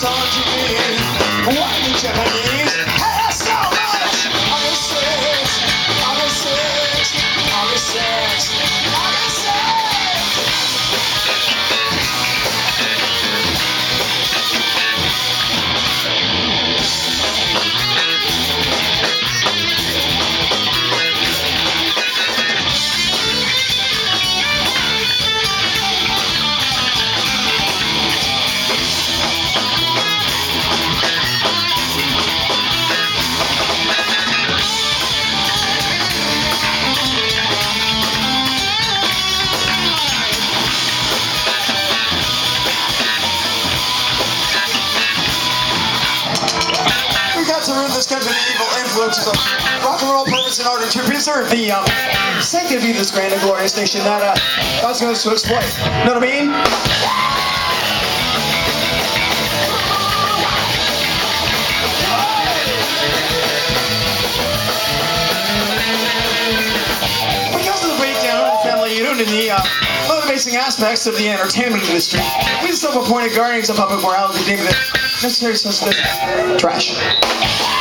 Why the Japanese have to root this country the evil influences of rock and roll purpose in order to preserve the um, sanctity of this grand and glorious nation that uh, God's going to exploit. You know what I mean? Because of the breakdown of the family unit and the uh, motivating aspects of the entertainment industry, we self-appointed guardians of public morality it necessary sensitive trash.